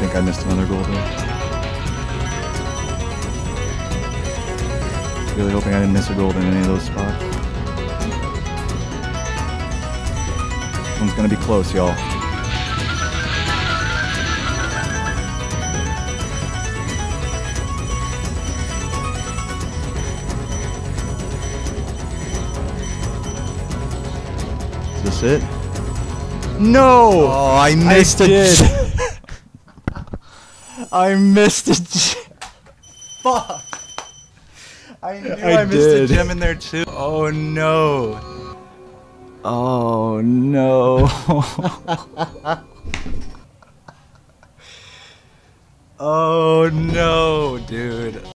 think I missed another goal though. Really hoping I didn't miss a goal in any of those spots. This one's gonna be close, y'all. Is this it? No! Oh, I missed I it. I missed it. Fuck. I knew I, I missed a gem in there too. Oh no. Oh no. oh no, dude.